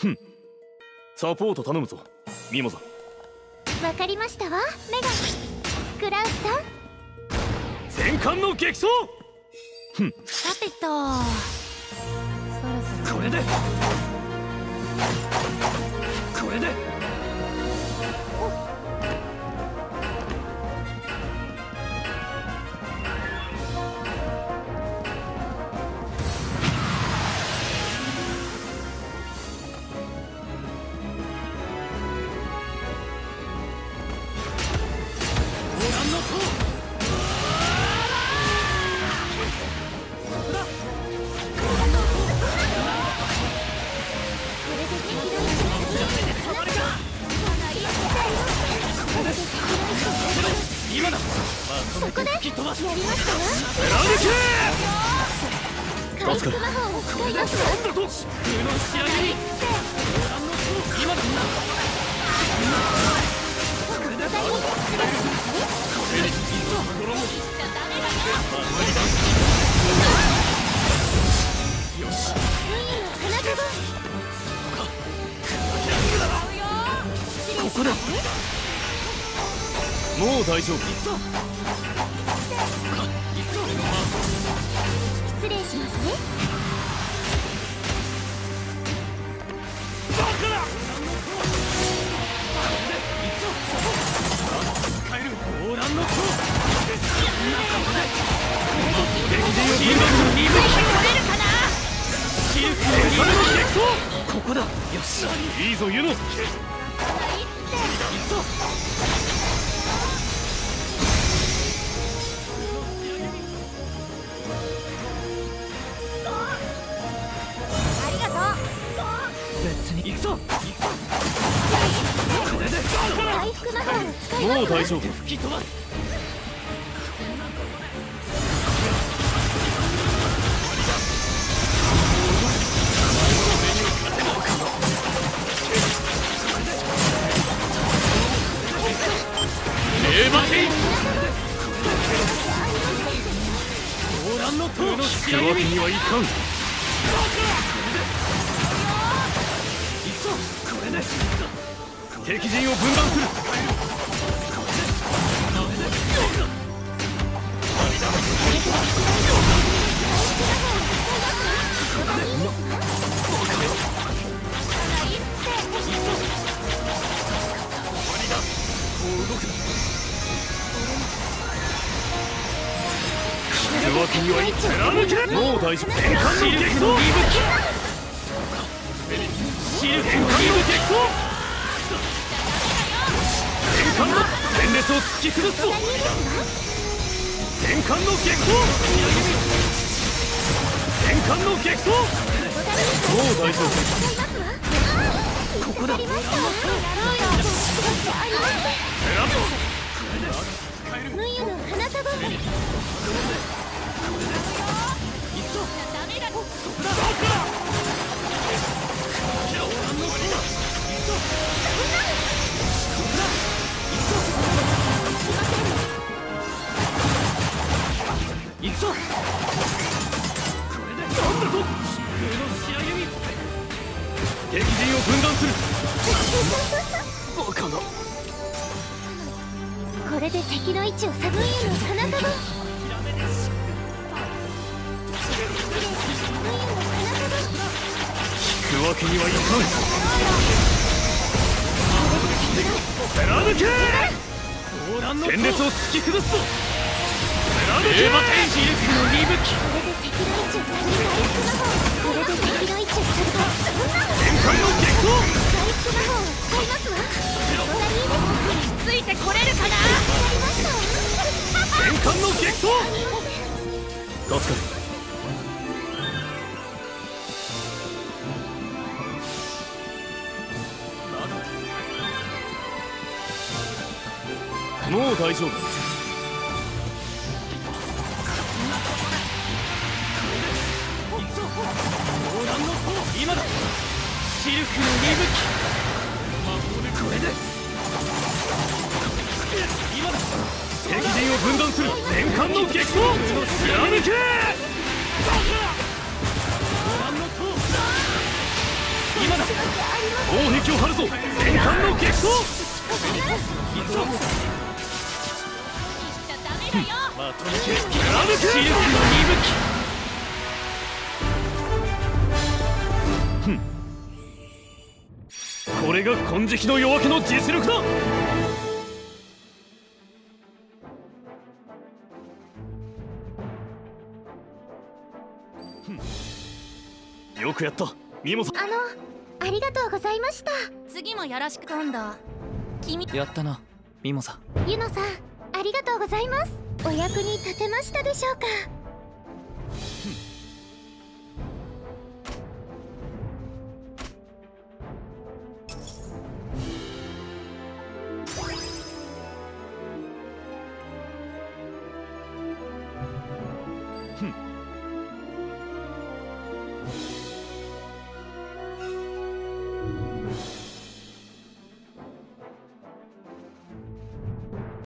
ふん。サポート頼むぞ。ミモザ。わかりましたわメガクラウスさん。戦艦の激走！ふん。さてと。そろそろこれでもう大丈夫。失礼しますね。ここだ。よしいいぞユノもう大丈夫。吹き飛ばす引くわけにはいかん敵陣を分断する。わけにはい貫けもう大丈夫。戦艦の激闘シルクの激闘戦艦のを突き崩すぞ戦艦の激闘戦艦の激闘もう大丈夫ここだ敵陣を分断する。バカなこれで敵の位置を探るの花束引くわけにはいかん貫け戦列を突き崩すぞエーバテイジルクの息吹こついてこれるかな？全開の激闘助かる。もう大丈夫。今だ。シルクの息吹。これで分断する戦艦の激闘貫け今だ防壁を張るぞ戦艦の激闘行くぞちゃダメだよまとにかく貫くシエスの息吹これが金色の夜明けの実力だよくやった。ミモさん。あのありがとうございました。次もよろしく。今度君。やったなミモサユノさんありがとうございます。お役に立てましたでしょうか？